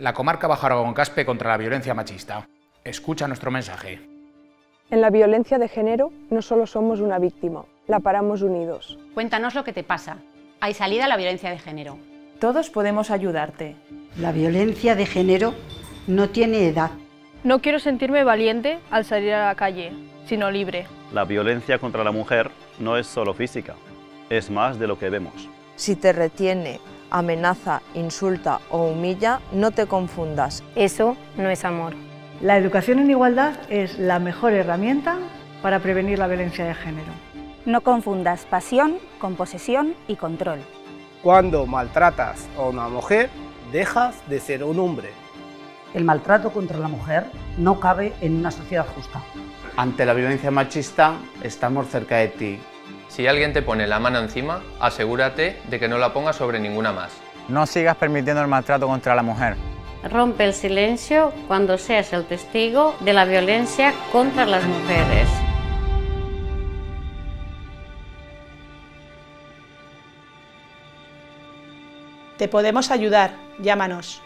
La comarca Bajo Aragón Caspe contra la violencia machista. Escucha nuestro mensaje. En la violencia de género no solo somos una víctima, la paramos unidos. Cuéntanos lo que te pasa. Hay salida a la violencia de género. Todos podemos ayudarte. La violencia de género no tiene edad. No quiero sentirme valiente al salir a la calle, sino libre. La violencia contra la mujer no es solo física, es más de lo que vemos. Si te retiene, amenaza, insulta o humilla, no te confundas. Eso no es amor. La educación en igualdad es la mejor herramienta para prevenir la violencia de género. No confundas pasión con posesión y control. Cuando maltratas a una mujer, dejas de ser un hombre. El maltrato contra la mujer no cabe en una sociedad justa. Ante la violencia machista, estamos cerca de ti. Si alguien te pone la mano encima, asegúrate de que no la ponga sobre ninguna más. No sigas permitiendo el maltrato contra la mujer. Rompe el silencio cuando seas el testigo de la violencia contra las mujeres. Te podemos ayudar, llámanos.